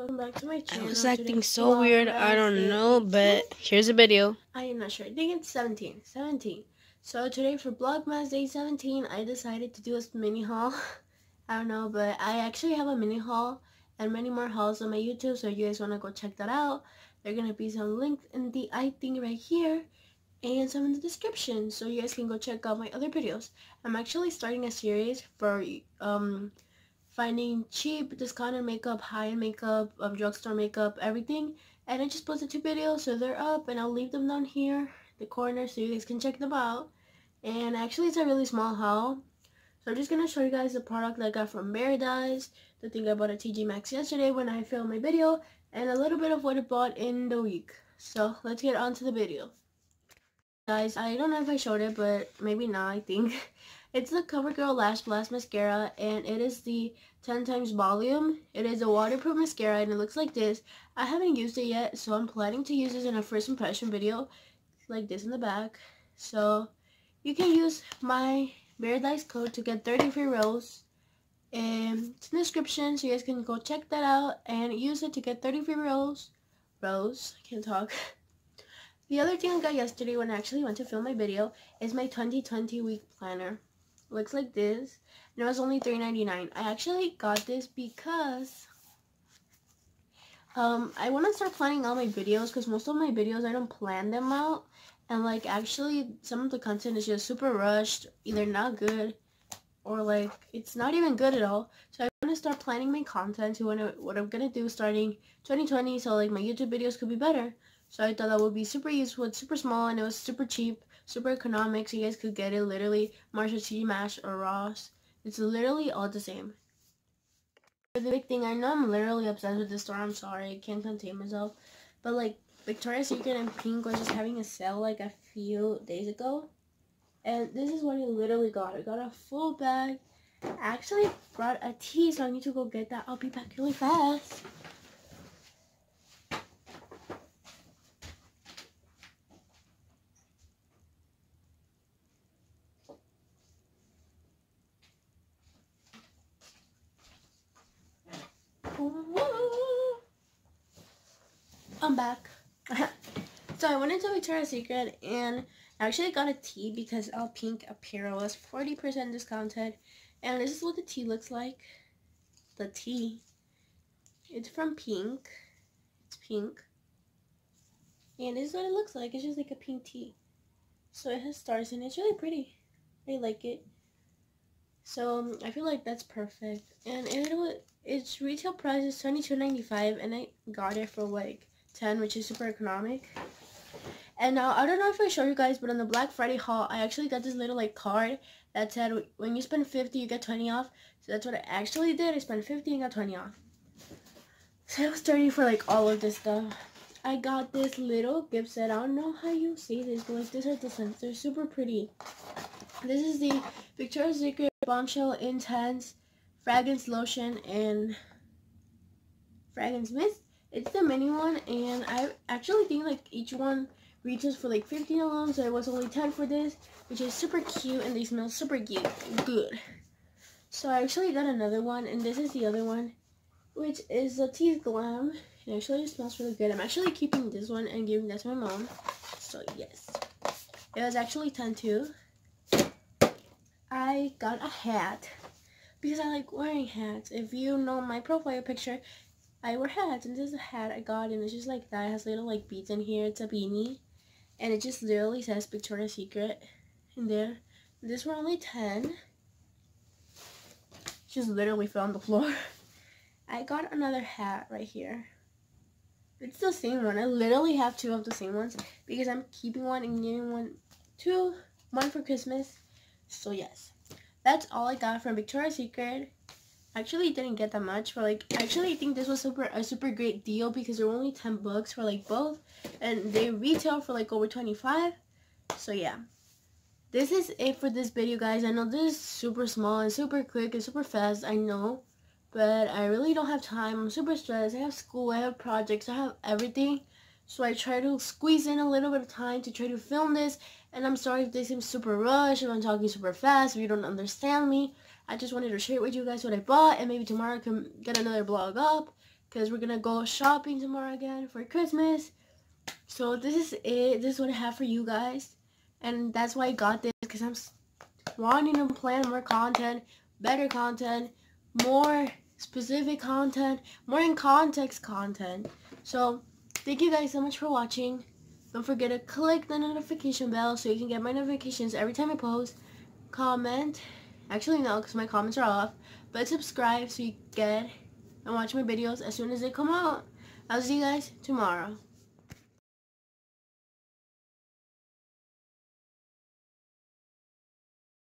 welcome back to my channel. I was acting Today's so weird. I don't know, but here's a video. I am not sure. I think it's 17. 17. So today for Vlogmas Day 17, I decided to do a mini haul. I don't know, but I actually have a mini haul and many more hauls on my YouTube, so if you guys want to go check that out, there are going to be some links in the I thing right here and some in the description, so you guys can go check out my other videos. I'm actually starting a series for um finding cheap, discounted makeup, high-end makeup, um, drugstore makeup, everything. And I just posted two videos, so they're up, and I'll leave them down here, the corner, so you guys can check them out. And actually, it's a really small haul. So I'm just going to show you guys the product that I got from Paradise, the thing I bought at TJ Maxx yesterday when I filmed my video, and a little bit of what I bought in the week. So let's get on to the video. Guys, I don't know if I showed it, but maybe not, I think. It's the CoverGirl Lash Blast Mascara, and it is the 10 times volume. It is a waterproof mascara, and it looks like this. I haven't used it yet, so I'm planning to use this in a first impression video, like this in the back. So, you can use my Paradise code to get 30 free rolls. And it's in the description, so you guys can go check that out and use it to get 30 free rolls. Rolls, I can't talk. The other thing I got yesterday when I actually went to film my video is my 2020 week planner. Looks like this. And it was only $3.99. I actually got this because um, I want to start planning all my videos because most of my videos I don't plan them out. And like actually some of the content is just super rushed, either not good or like it's not even good at all. So I want to start planning my content to what, what I'm going to do starting 2020 so like my YouTube videos could be better. So I thought that would be super useful. It's super small and it was super cheap, super Economics, you guys could get it literally Marshalls TJ Maxx or Ross. It's literally all the same. The big thing, I know I'm literally obsessed with this store. I'm sorry, I can't contain myself. But like Victoria's Secret and Pink was just having a sale like a few days ago. And this is what I literally got. I got a full bag. I actually brought a tee, so I need to go get that. I'll be back really fast. I'm back. so I went into Victoria's Secret and I actually got a tee because our pink apparel was 40% discounted. And this is what the tee looks like. The tee. It's from Pink. It's pink. And this is what it looks like. It's just like a pink tee. So it has stars and it's really pretty. I like it. So um, I feel like that's perfect. And it its retail price is twenty two ninety five, and I got it for like 10 which is super economic. And now I don't know if I show you guys, but on the Black Friday haul, I actually got this little like card that said when you spend 50 you get 20 off. So that's what I actually did. I spent 50 and got 20 off. So I was 30 for like all of this stuff. I got this little gift set. I don't know how you say this, but like these are the scents. They're super pretty. This is the Victoria's Secret Bombshell Intense Fragrance Lotion and Fragrance Mist. It's the mini one, and I actually think like each one reaches for like 15 alone, so it was only 10 for this, which is super cute, and they smell super cute, good. So I actually got another one, and this is the other one, which is the Tease Glam. It actually smells really good. I'm actually keeping this one and giving that to my mom. So yes, it was actually 10 too. I got a hat because I like wearing hats. If you know my profile picture, I wear hats, and this is a hat I got, and it's just like that. It has little like beads in here. It's a beanie, and it just literally says Victoria's Secret in there. This were only 10. Just literally fell on the floor. I got another hat right here. It's the same one. I literally have two of the same ones because I'm keeping one and giving one, two, one for Christmas. So yes, that's all I got from Victoria's Secret. Actually, didn't get that much, but like, actually, I think this was super a super great deal because they're only ten bucks for like both, and they retail for like over twenty five. So yeah, this is it for this video, guys. I know this is super small and super quick and super fast. I know, but I really don't have time. I'm super stressed. I have school. I have projects. I have everything. So I try to squeeze in a little bit of time to try to film this. And I'm sorry if this seems super rushed, if I'm talking super fast, if you don't understand me. I just wanted to share with you guys what I bought, and maybe tomorrow I can get another blog up. because we're gonna go shopping tomorrow again for Christmas. So this is it. This is what I have for you guys, and that's why I got this because I'm wanting to plan more content, better content, more specific content, more in context content. So thank you guys so much for watching. Don't forget to click the notification bell so you can get my notifications every time I post. Comment. Actually, no, because my comments are off. But subscribe so you get and watch my videos as soon as they come out. I'll see you guys tomorrow.